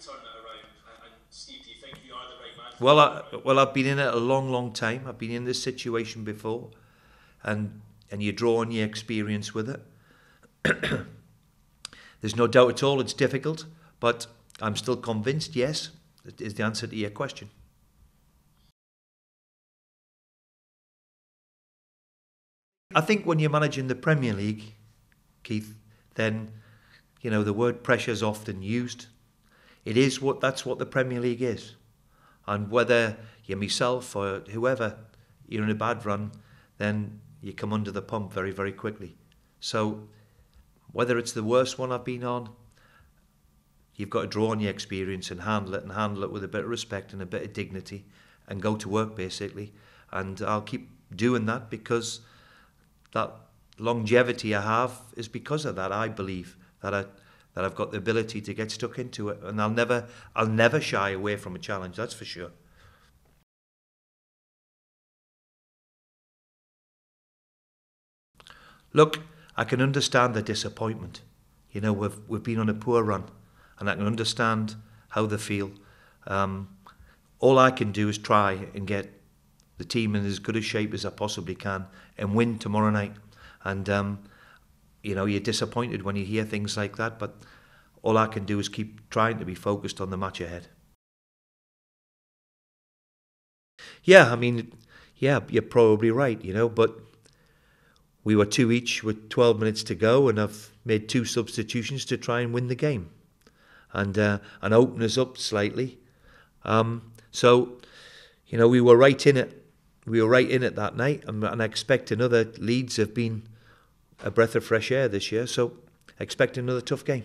turn around? And Steve, do you think you are the right man? Well, I, well, I've been in it a long, long time. I've been in this situation before, and and you draw on your experience with it. There's no doubt at all it's difficult, but I'm still convinced. Yes, is the answer to your question. I think when you're managing the Premier League, Keith, then you know the word pressure is often used. It is what that's what the Premier League is, and whether you're myself or whoever, you're in a bad run, then you come under the pump very very quickly. So whether it's the worst one I've been on, you've got to draw on your experience and handle it and handle it with a bit of respect and a bit of dignity and go to work basically. And I'll keep doing that because that longevity I have is because of that. I believe that I that I've got the ability to get stuck into it, and I'll never I'll never shy away from a challenge. That's for sure. Look, I can understand the disappointment. You know, we've we've been on a poor run, and I can understand how they feel. Um, all I can do is try and get the team in as good a shape as I possibly can and win tomorrow night. And um, you know, you're disappointed when you hear things like that, but all I can do is keep trying to be focused on the match ahead. Yeah, I mean, yeah, you're probably right, you know, but we were two each with 12 minutes to go, and I've made two substitutions to try and win the game and uh, and open us up slightly. Um, so, you know, we were right in it we were right in it that night, and, and I expect another Leeds have been a breath of fresh air this year. So, expect another tough game.